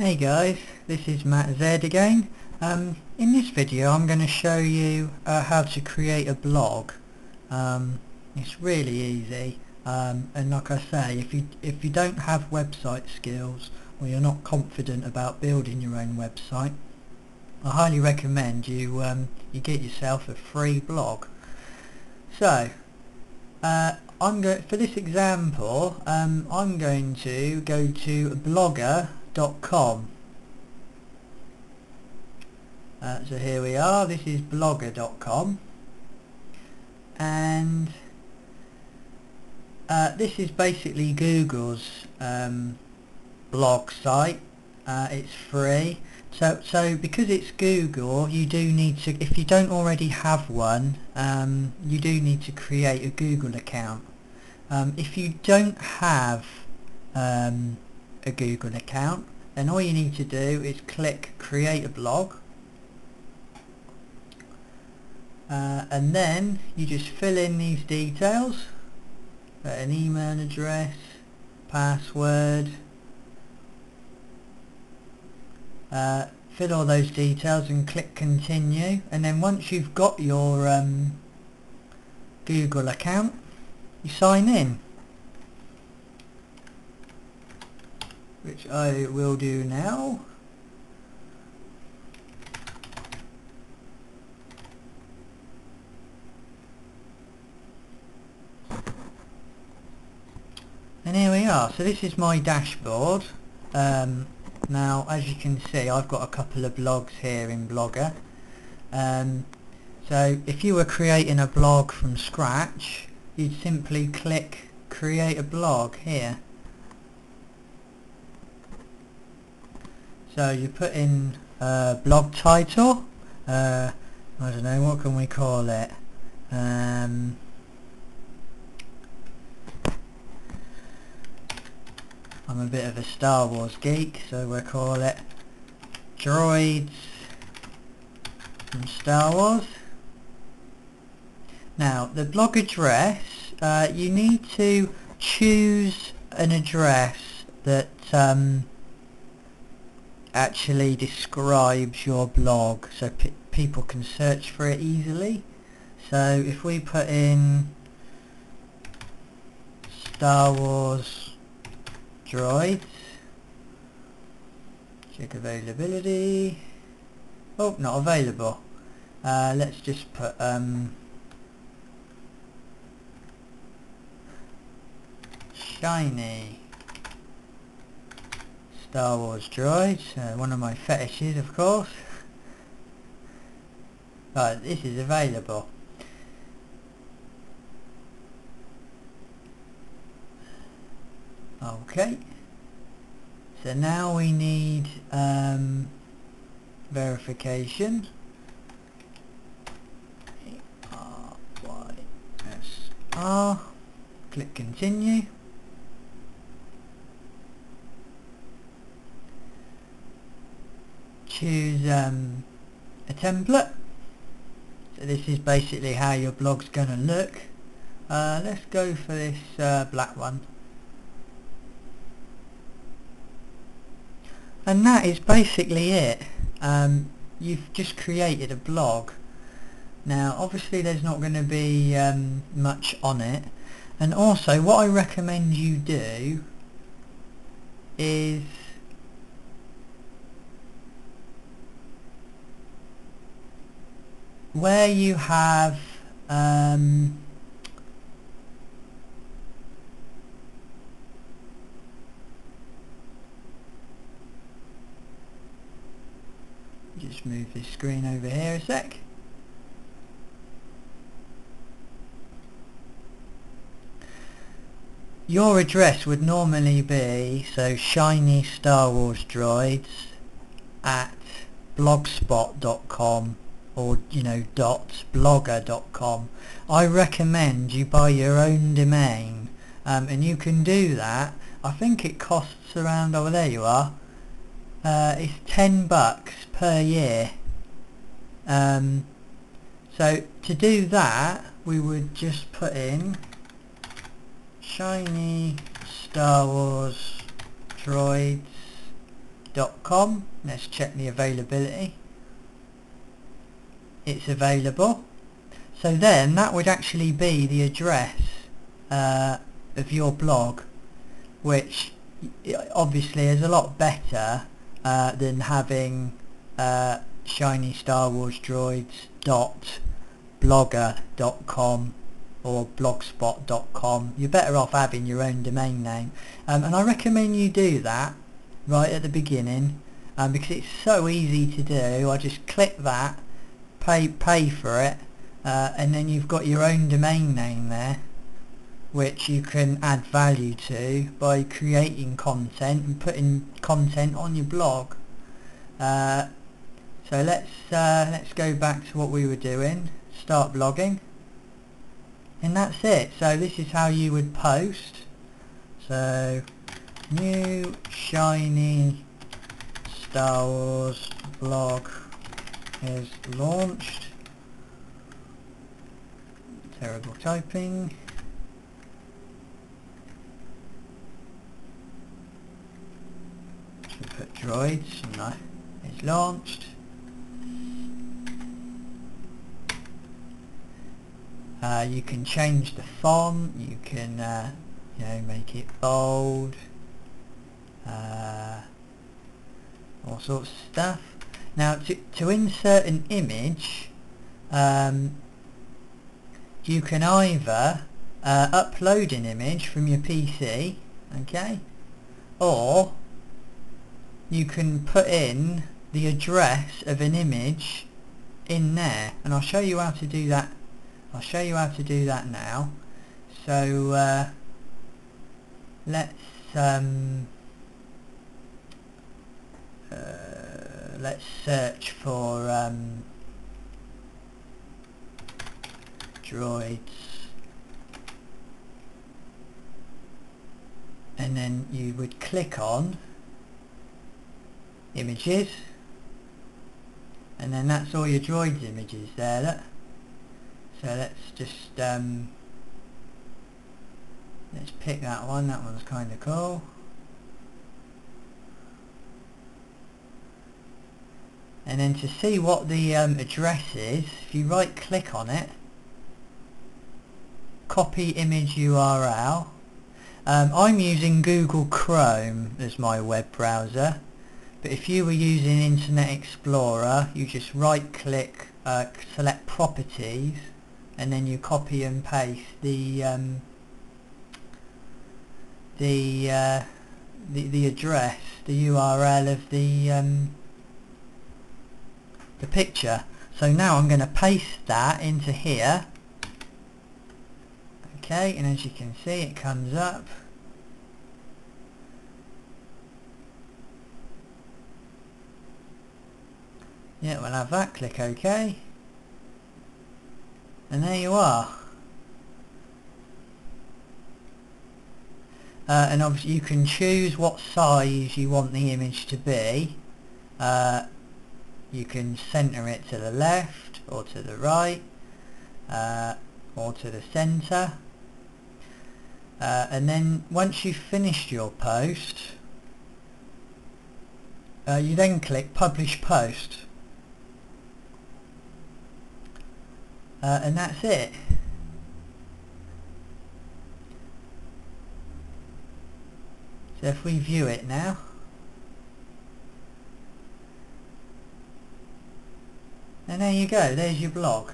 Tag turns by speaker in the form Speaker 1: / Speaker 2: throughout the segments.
Speaker 1: Hey guys, this is Matt Zed again. Um, in this video I'm going to show you uh, how to create a blog. Um, it's really easy um, and like I say if you if you don't have website skills or you're not confident about building your own website I highly recommend you um, you get yourself a free blog. So uh, I'm going for this example um, I'm going to go to blogger.com uh, so here we are. This is blogger.com and uh, this is basically Google's um, blog site. Uh, it's free. So so because it's Google you do need to if you don't already have one um, you do need to create a Google account. Um, if you don't have um, a Google account then all you need to do is click create a blog. Uh, and then you just fill in these details an email address password uh, fill all those details and click continue. And then once you've got your um, Google account you sign in which I will do now. And here we are. So this is my dashboard. Um, now as you can see I've got a couple of blogs here in Blogger. Um, so if you were creating a blog from scratch you'd simply click create a blog here so you put in a blog title uh, I don't know what can we call it? Um, I'm a bit of a Star Wars geek so we'll call it Droids from Star Wars. Now, the blog address, uh, you need to choose an address that um, actually describes your blog so people can search for it easily. So if we put in Star Wars droids, check availability, oh not available, uh, let's just put um, shiny Star Wars droids, uh, one of my fetishes of course. Right, this is available. Okay, so now we need um, verification. R, Y, S, R, click continue. Choose um, a template. So this is basically how your blog's gonna look. Uh, let's go for this uh, black one. And that is basically it. Um, you've just created a blog. Now obviously there's not going to be um, much on it. And also what I recommend you do is where you have um, just move this screen over here a sec. Your address would normally be so shiny Star Wars droids at blogspot.com or you know dot blogger.com I recommend you buy your own domain um, and you can do that. I think it costs around oh there you are. Uh, it's 10 bucks per year. Um, so to do that we would just put in shiny Star Wars droids blogspot.com let's check the availability it's available. So then that would actually be the address uh, of your blog which obviously is a lot better uh, than having uh, shiny Star Wars droids dot blogger.com or blogspot.com you're better off having your own domain name. Um, and I recommend you do that right at the beginning um, because it's so easy to do. I just click that pay pay for it uh, and then you've got your own domain name there which you can add value to by creating content and putting content on your blog. Uh, so let's uh, let's go back to what we were doing start blogging. And that's it. So this is how you would post. So new shiny Star Wars blog is launched terrible typing should put droids no it's launched Uh, you can change the font, you can uh, you know make it bold, uh, all sorts of stuff. Now to, to insert an image um, you can either uh, upload an image from your PC okay or you can put in the address of an image in there and I'll show you how to do that I'll show you how to do that now. So uh, let's um, uh, let's search for um, droids. And then you would click on images. And then that's all your droids images there. Look so let's just um, let's pick that one. That one's kind of cool and then to see what the um, address is if you right click on it copy image URL um, I'm using Google Chrome as my web browser but if you were using Internet Explorer you just right click uh, select properties and then you copy and paste the um, the, uh, the the address, the URL of the um, the picture. So now I'm going to paste that into here. Okay, and as you can see it comes up. Yeah, we'll have that, click OK and there you are uh, and obviously you can choose what size you want the image to be uh, you can center it to the left or to the right uh, or to the center uh, and then once you've finished your post uh, you then click publish post. Uh, and that's it. So if we view it now and there you go there's your blog.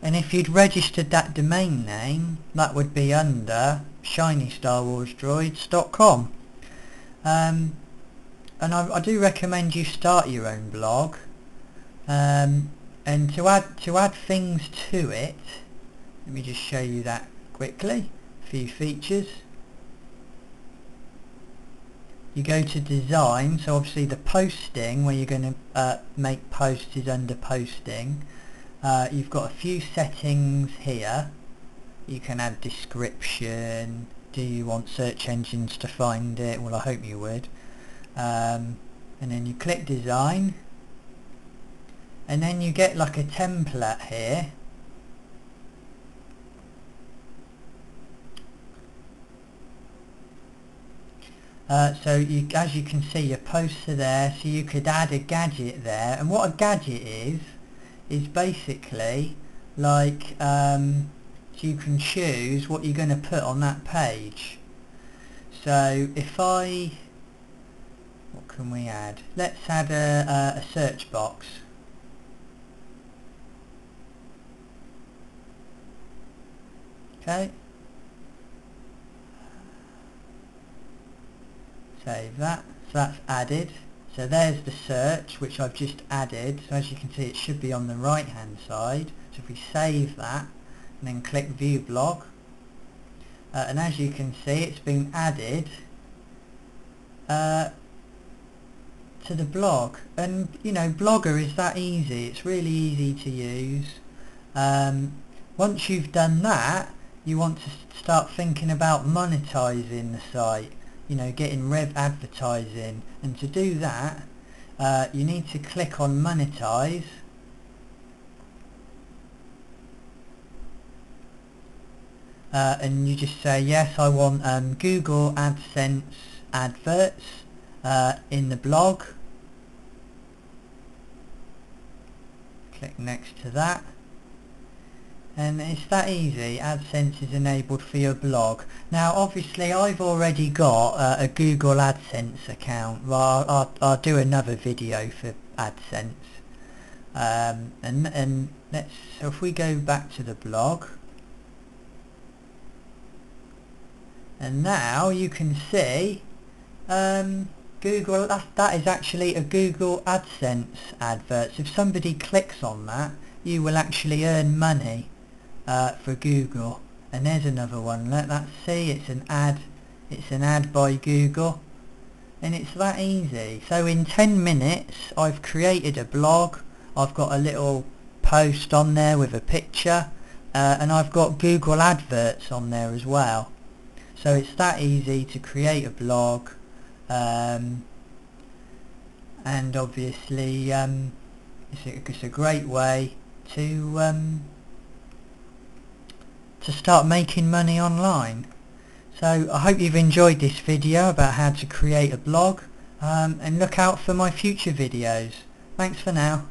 Speaker 1: And if you'd registered that domain name that would be under shinystarwarsdroids.com um, and I, I, do recommend you start your own blog. Um, and to add to add things to it let me just show you that quickly. A few features you go to design so obviously the posting where you're going to uh, make posts is under posting. Uh, you've got a few settings here. You can add description do you want search engines to find it? Well I hope you would. Um, and then you click design. And then you get like a template here uh, so you, as you can see your posts are there so you could add a gadget there. And what a gadget is is basically like um, you can choose what you're going to put on that page. So if I what can we add? Let's add a, a, a search box. Okay save that so that's added. So there's the search which I've just added. So as you can see it should be on the right hand side. So if we save that and then click view blog uh, and as you can see it's been added uh, to the blog. And you know blogger is that easy. It's really easy to use. Um, once you've done that you want to start thinking about monetizing the site you know getting rev advertising. And to do that uh, you need to click on monetize. Uh, and you just say yes I want um, Google AdSense adverts uh, in the blog. Click next to that and it's that easy AdSense is enabled for your blog. Now obviously I've already got uh, a Google AdSense account I'll, I'll, I'll, do another video for AdSense. Um, and, and let's so if we go back to the blog. And now you can see um, Google that, that is actually a Google AdSense advert. So if somebody clicks on that you will actually earn money uh, for Google and there's another one. Let that see it's an ad it's an ad by Google and it's that easy. So in 10 minutes I've created a blog I've got a little post on there with a picture uh, and I've got Google adverts on there as well. So it's that easy to create a blog um, and obviously um, it's, a, it's, a, great way to um, to start making money online. So I hope you've enjoyed this video about how to create a blog um, and look out for my future videos. Thanks for now